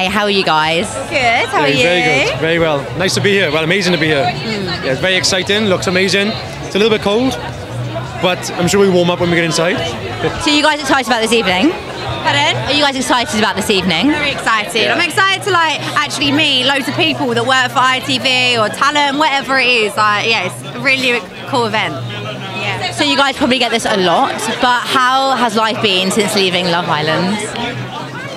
Hey, how are you guys? Good. How are Very, you? very good. Very well. Nice to be here. Well, amazing to be here. Yeah, it's very exciting. Looks amazing. It's a little bit cold, but I'm sure we warm up when we get inside. So, you guys excited about this evening? Pardon? Are you guys excited about this evening? Very excited. Yeah. I'm excited to like actually meet loads of people that work for ITV or talent, whatever it is. Like, yeah, it's a really cool event. Yeah. So, you guys probably get this a lot, but how has life been since leaving Love Island?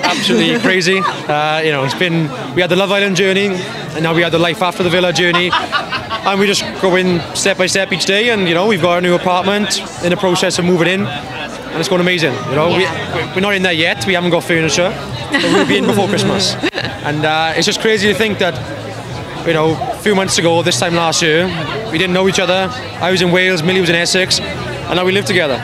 Absolutely crazy. Uh, you know, it's been. We had the Love Island journey, and now we had the life after the villa journey, and we just go in step by step each day. And you know, we've got a new apartment in the process of moving in, and it's going amazing. You know, Yeah. we, we're not in there yet. We haven't got furniture, but we'll be in before Christmas. And uh, it's just crazy to think that. You know, a few months ago, this time last year, we didn't know each other. I was in Wales, Millie was in Essex, and now we live together.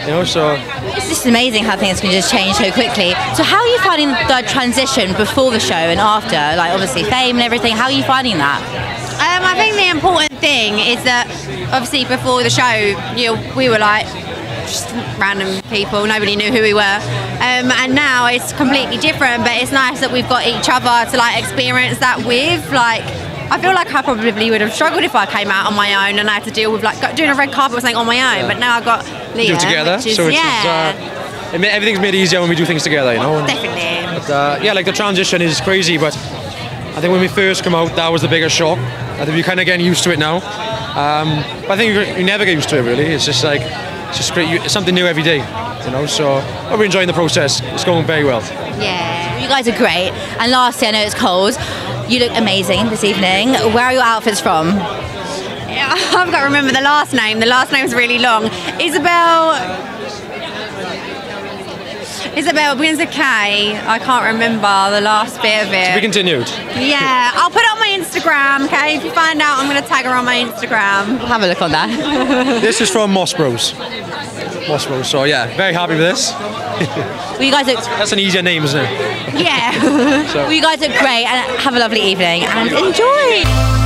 You know, so It's just amazing how things can just change so quickly. So, how are you finding the transition before the show and after? Like, obviously, fame and everything. How are you finding that? Um, I think the important thing is that obviously before the show, you know, we were like just random people. Nobody knew who we were. Um, and now it's completely different. But it's nice that we've got each other to like experience that with. Like, I feel like I probably would have struggled if I came out on my own and I had to deal with like doing a red carpet or something on my own. But now I've got Liam, do it together. is, so it's, yeah, uh, everything's made easier when we do things together, you know. And, definitely. but, uh, yeah, like the transition is crazy, but I think when we first come out, that was the biggest shock. I think we're kind of getting used to it now. Um, but I think you, you never get used to it really. It's just like it's just great. You, it's something new every day, you know. So but we're enjoying the process. It's going very well. Yeah. You guys are great. And lastly, I know it's cold. You look amazing this evening. Where are your outfits from? Yeah, I've got to remember the last name. The last name's really long. Isabel. Isabel begins with K. I can't remember the last bit of it. We it. continued. Yeah, I'll put it on my Instagram, okay? If you find out, I'm going to tag her on my Instagram. Have a look on that. This is from Moss Bros. Moss Bros. So yeah, very happy with this. Well, you guys look, That's an easier name, isn't it? Yeah. well, you guys look great and have a lovely evening and enjoy.